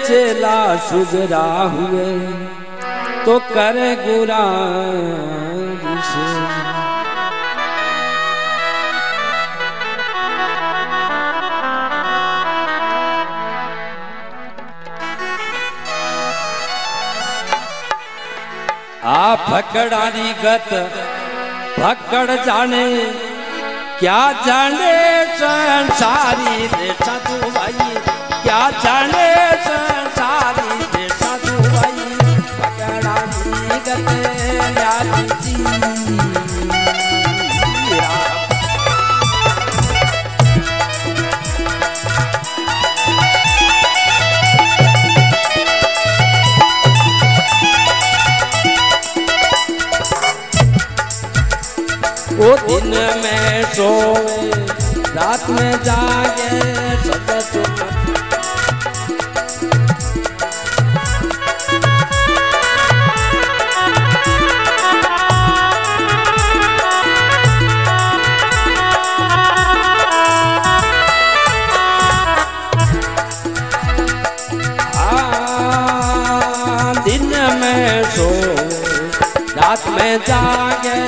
चेला सुजरा हुए तो कर गुरा आ फकड़ानी गत, फकड़ जाने, क्या जाने संसारी ने सतु भाई क्या जाने वो दिन में सोए रात में जागे सदा जागे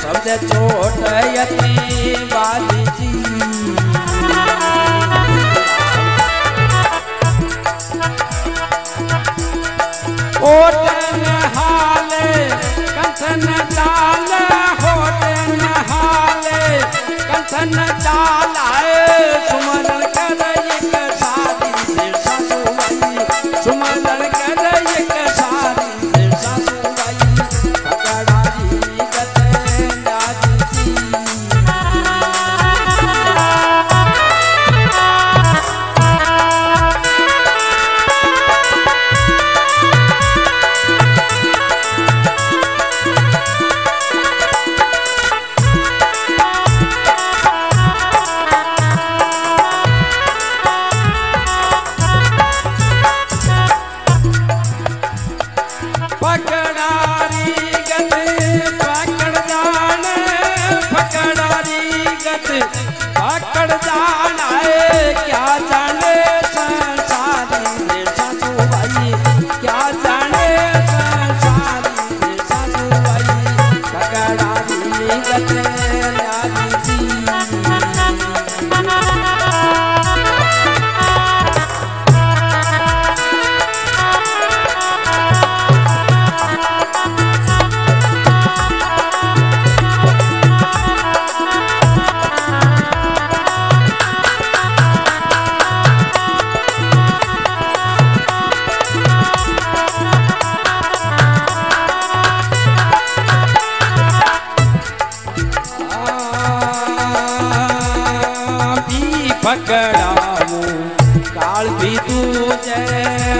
सब चोट यती बाली जी।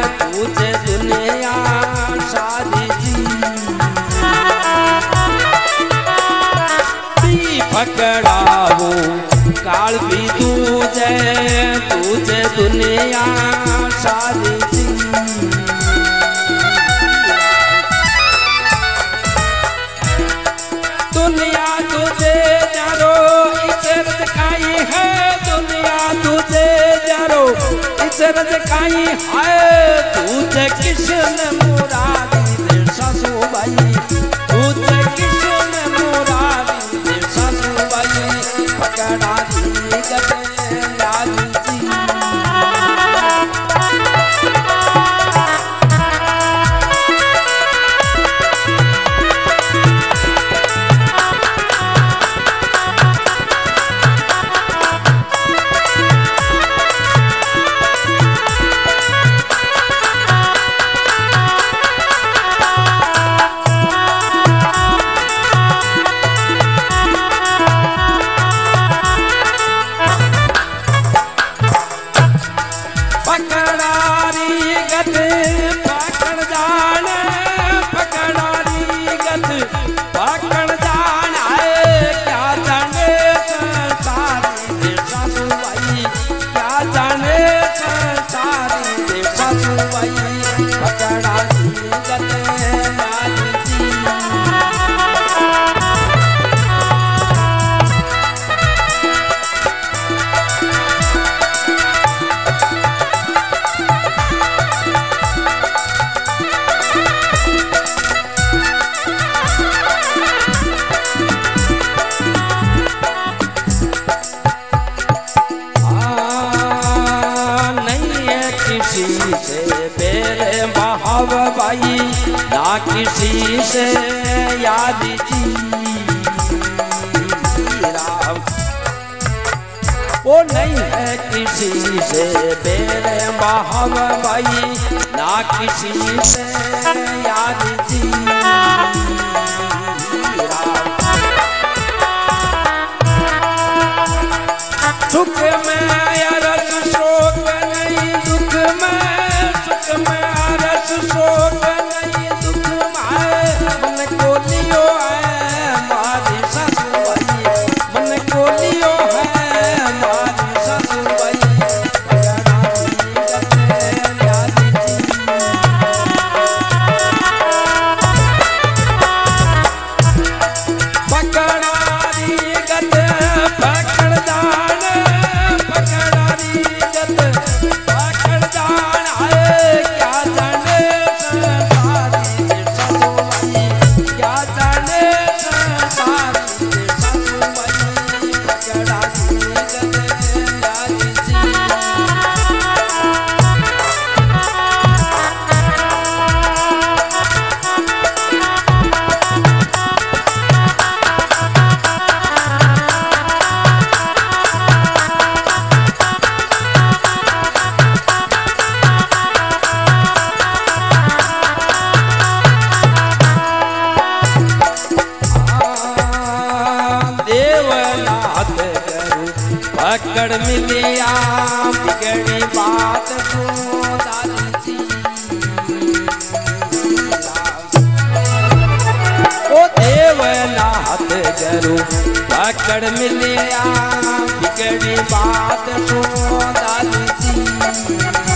tu te दशरथ काई हाय दूत कृष्ण मुरारी ससु भाई किसी से याद राम वो नहीं है किसी से बहाव भाई, ना किसी से याद जी पकड़ मिलिया बिगड़ी बात ओ देवनाथ करू पकड़ मिलिया बिगड़ी बात को दादी मान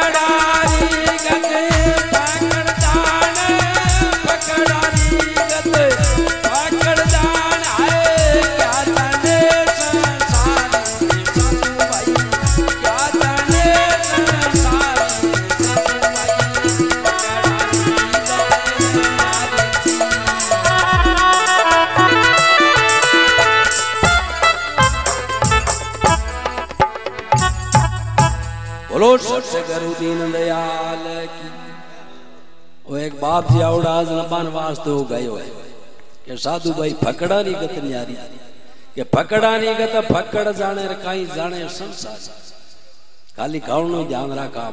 दयाल की। वो एक बाप वास्ते हो गयो है साधु भाई फकड़ा नहीं गत न्यारी। फकड़ा नहीं गत, फकड़ जाने काई जाने संसार। खाली खावनो ध्यान रखा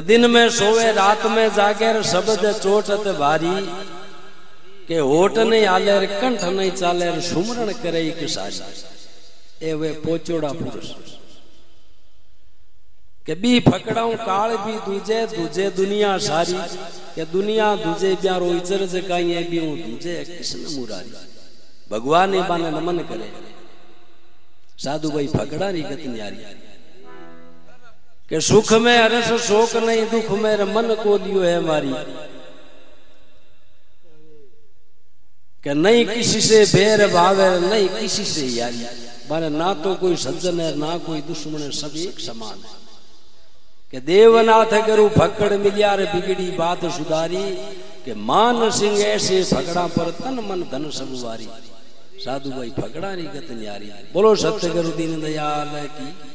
दिन में सोवे, रात में जागे शब्द चोट भारी। के होठ नहीं आले कंठ नहीं चाले सुमरण करे किसारी। ए वे पोचोड़ा पुरुष। કે બી ફકડાઉં કાળ બી દૂજે દૂજે દુનિયા સારી કે દુનિયા દૂજે પ્યારો ઇચર છે કાંઈ એ બી હું દૂજે કૃષ્ણ મુરારી ભગવાન એ બાને નમન કરે સાધુભાઈ ફકડાની ગત ન્યારી કે સુખ में हरस शोक नहीं दुख में मन को लियो है मारी कि नहीं किसी से बैर भाव है नहीं किसी से यारी मारे ना तो कोई सज्जन है ना कोई दुश्मन है सब एक समान है कि देवनाथ गुरु फकड़ मिलिया रे बिगड़ी बात सुधारी, के मान सिंह ऐसे फकड़ा पर तन मन धन सब वारी साधु भाई फकड़ा नहीं गत न्यारी। बोलो सत्य गुरु दीन दयाल की।